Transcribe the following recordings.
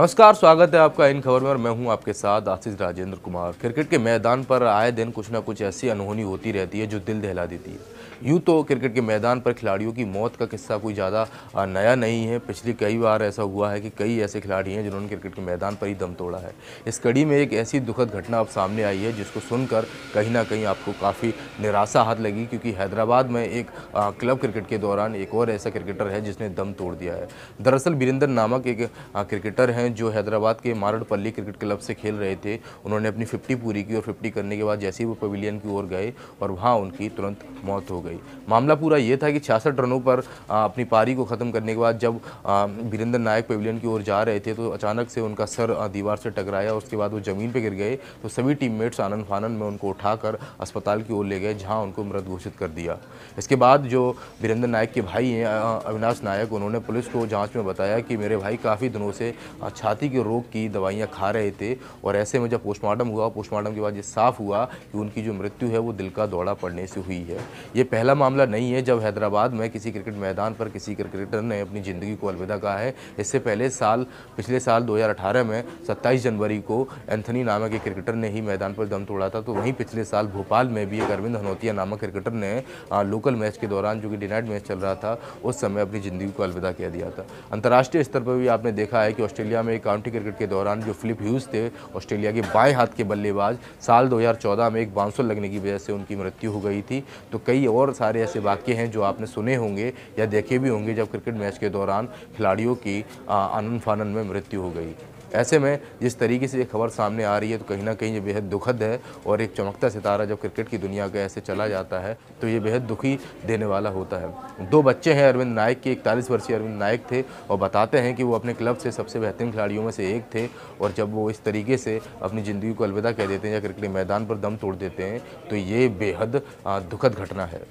नमस्कार, स्वागत है आपका इन खबर में और मैं हूँ आपके साथ आशीष राजेंद्र कुमार। क्रिकेट के मैदान पर आए दिन कुछ ना कुछ ऐसी अनहोनी होती रहती है जो दिल दहला देती है। यूँ तो क्रिकेट के मैदान पर खिलाड़ियों की मौत का किस्सा कोई ज़्यादा नया नहीं है। पिछली कई बार ऐसा हुआ है कि कई ऐसे खिलाड़ी हैं जिन्होंने क्रिकेट के मैदान पर ही दम तोड़ा है। इस कड़ी में एक ऐसी दुखद घटना अब सामने आई है, जिसको सुनकर कहीं ना कहीं आपको काफ़ी निराशा हाथ लगी, क्योंकि हैदराबाद में एक क्लब क्रिकेट के दौरान एक और ऐसा क्रिकेटर है जिसने दम तोड़ दिया है। दरअसल वीरेंद्र नामक एक क्रिकेटर हैं जो हैदराबाद के मारडपल्ली क्रिकेट क्लब से खेल रहे थे, उन्होंने अपनी फिफ्टी पूरी की और फिफ्टी करने के बाद जैसे ही वो पवेलियन की ओर गए और वहाँ उनकी तुरंत मौत हो गई। मामला पूरा ये था कि छियासठ रनों पर अपनी पारी को ख़त्म करने के बाद जब वीरेंद्र नायक पवेलियन की ओर जा रहे थे तो अचानक से उनका सर दीवार से टकराया उसके बाद वो ज़मीन पर गिर गए। तो सभी टीममेट्स आनंद फानंद में उनको उठाकर अस्पताल की ओर ले गए, जहाँ उनको मृत घोषित कर दिया। इसके बाद जो वीरेंद्र नायक के भाई हैं अविनाश नायक, उन्होंने पुलिस को जाँच में बताया कि मेरे भाई काफ़ी दिनों से छाती के रोग की दवाइयाँ खा रहे थे और ऐसे में जब पोस्टमार्टम हुआ, पोस्टमार्टम के बाद ये साफ़ हुआ कि उनकी जो मृत्यु है वो दिल का दौड़ा पड़ने से हुई है। ये पहला मामला नहीं है जब हैदराबाद में किसी क्रिकेट मैदान पर किसी क्रिकेटर ने अपनी ज़िंदगी को अलविदा कहा है। इससे पहले साल, पिछले साल 2018 में 27 जनवरी को एंथनी नामक एक क्रिकेटर ने ही मैदान पर दम तोड़ा था तो वहीं पिछले साल भोपाल में भी एक अरविंद हनौतिया नामक क्रिकेटर ने लोकल मैच के दौरान जो कि डिनाइट मैच चल रहा था, उस समय अपनी ज़िंदगी को अलविदा कह दिया था। अंतर्राष्ट्रीय स्तर पर भी आपने देखा है कि ऑस्ट्रेलिया में काउंटी क्रिकेट के दौरान जो फिलिप ह्यूज थे ऑस्ट्रेलिया के बाएँ हाथ के बल्लेबाज, साल 2014 में एक बाउंसर लगने की वजह से उनकी मृत्यु हो गई थी। तो कई और सारे ऐसे वाक्य हैं जो आपने सुने होंगे या देखे भी होंगे जब क्रिकेट मैच के दौरान खिलाड़ियों की आनंद फानन में मृत्यु हो गई। ऐसे में जिस तरीके से ये खबर सामने आ रही है तो कहीं ना कहीं ये बेहद दुखद है और एक चमकता सितारा जब क्रिकेट की दुनिया का ऐसे चला जाता है तो ये बेहद दुखी देने वाला होता है। दो बच्चे हैं अरविंद नायक के, इकतालीस वर्षीय अरविंद नायक थे और बताते हैं कि वो अपने क्लब से सबसे बेहतरीन खिलाड़ियों में से एक थे और जब वो इस तरीके से अपनी ज़िंदगी को अलविदा कह देते हैं या क्रिकेट मैदान पर दम तोड़ देते हैं तो ये बेहद दुखद घटना है।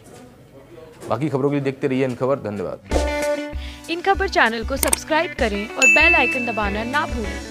बाकी खबरों के लिए देखते रहिए इन खबर। धन्यवाद। इन खबर चैनल को सब्सक्राइब करें और बेल आइकन दबाना ना भूलें।